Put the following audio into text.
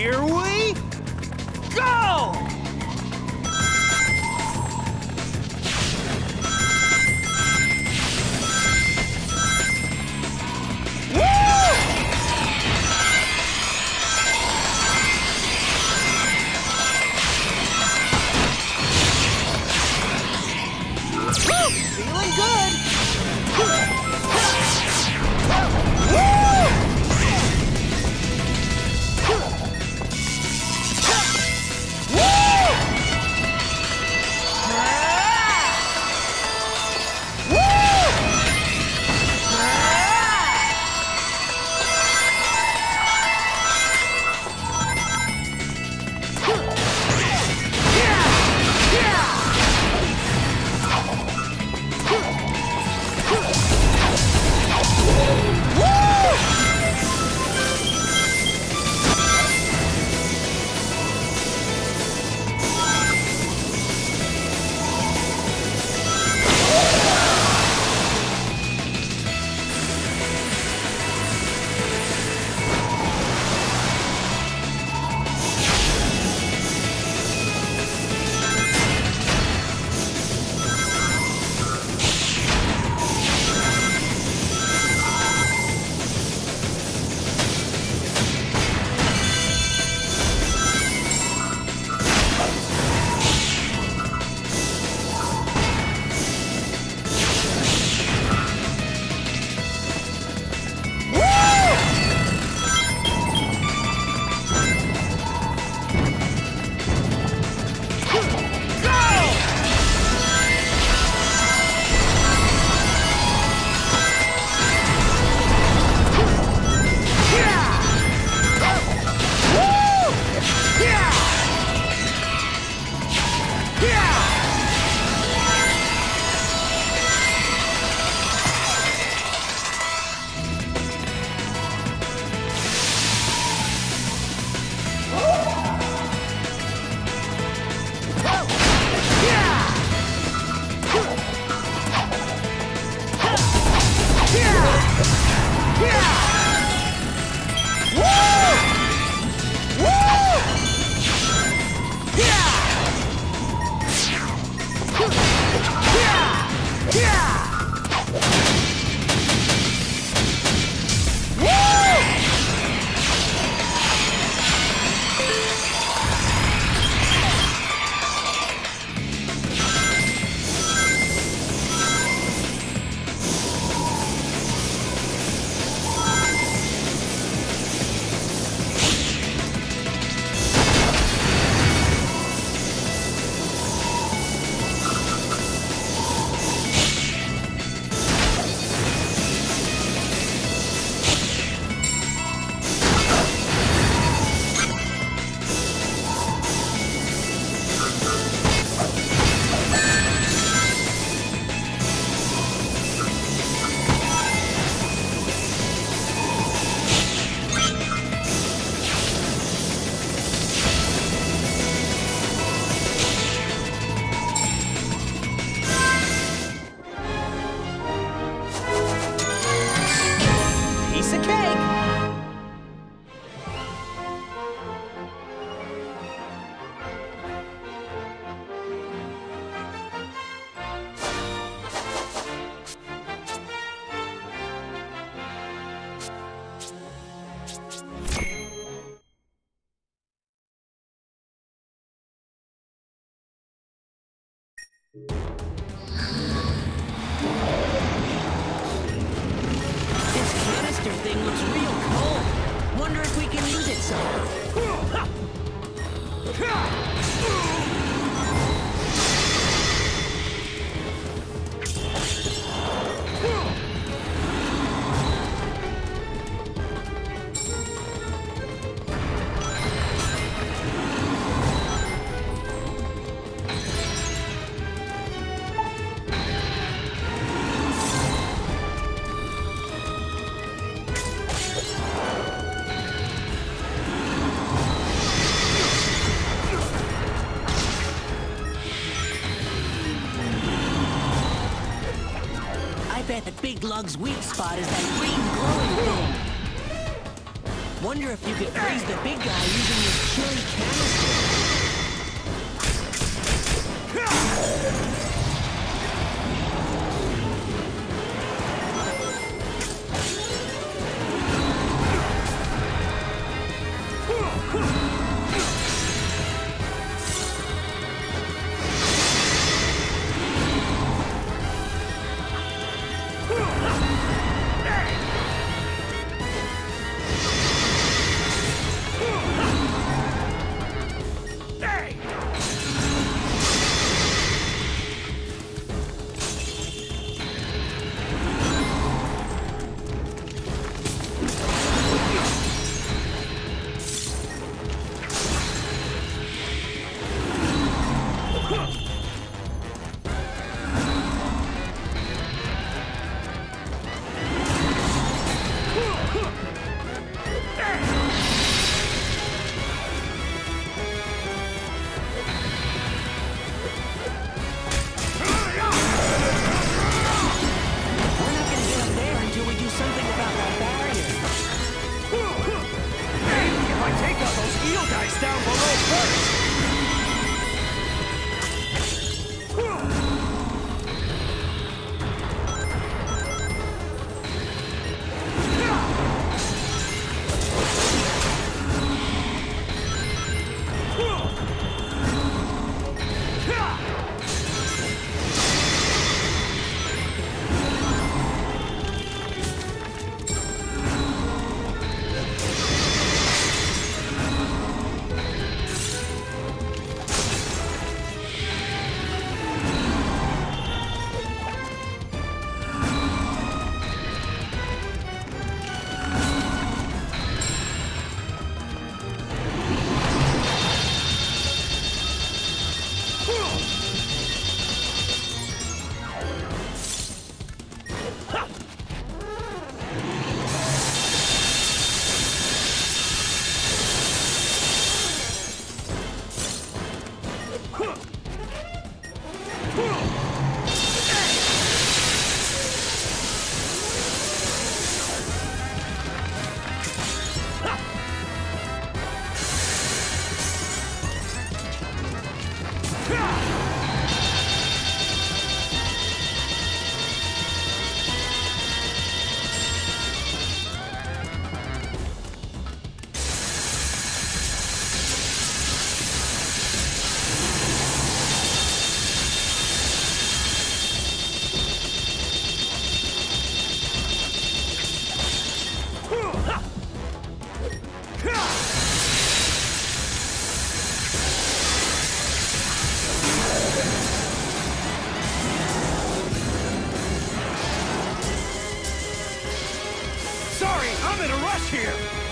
Here we This canister thing looks real cold. Wonder if we can use it some. Big Lug's weak spot is that green glowing thing. Wonder if you could freeze the big guy using this chilly canister. Here.